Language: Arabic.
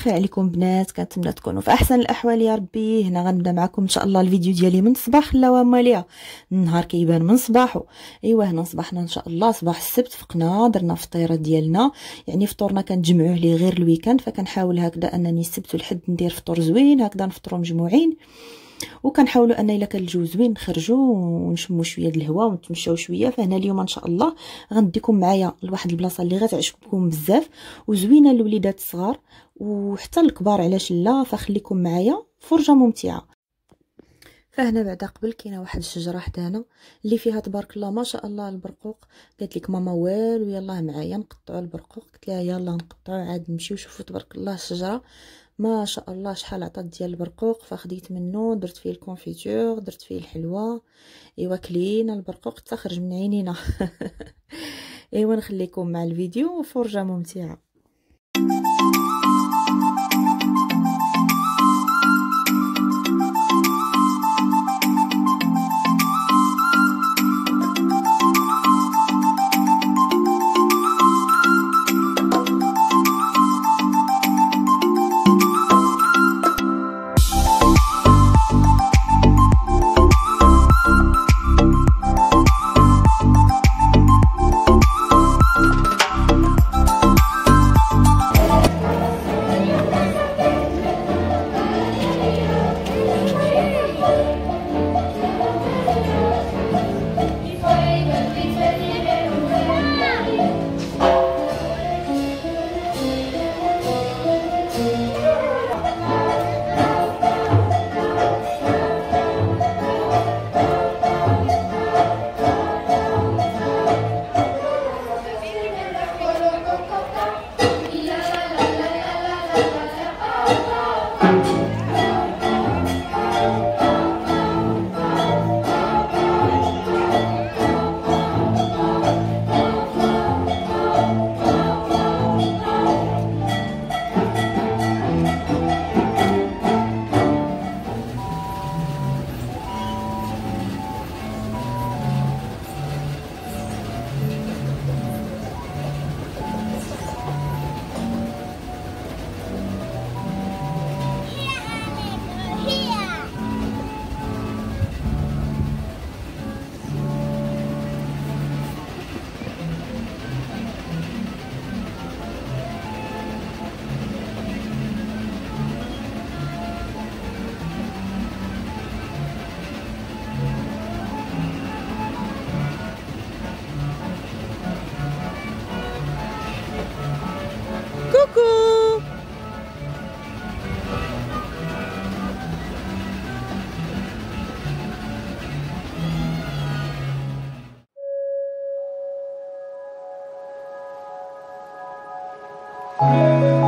الخير عليكم بنات كنتمنى تكونوا في أحسن الأحوال يا ربي. هنا غنبدأ معكم إن شاء الله الفيديو ديالي من الصباح خلاوه ماليا النهار كيبان من صباحو. ايوا هنا صباحنا إن شاء الله صباح السبت فقنا درنا فطيرة ديالنا. يعني فطورنا كنجمعوه ليه غير ال week-end فكنحاول هكذا أنني السبت والحد ندير فطور زوين هكذا نفطروا مجموعين. وكنحاولوا أن إلا كان الجو زوين نخرجوا ونشموا شوية د الهواء ونتمشاو شوية. فهنا اليوم إن شاء الله غنديكم معايا لواحد البلاصة اللي غتعجبكم بزاف. وزوينة للوليدات الصغار. وحتى الكبار علاش لا فخليكم معايا. فرجة ممتعة. فهنا بعدا قبل كاينة واحد الشجرة حدانا اللي فيها تبارك الله ما شاء الله البرقوق. قالت لك ماما والو يلاه معايا نقطعوا البرقوق. قلت لها يلا نقطعوا عاد نمشيو شوفوا تبارك الله الشجرة. ما شاء الله شحال عطات ديال البرقوق. فخديت منه درت فيه الكونفيتور درت فيه الحلوى. ايوا كلينا البرقوق حتى خرج من عينينا. ايوا نخليكم مع الفيديو. وفرجه ممتعة. Música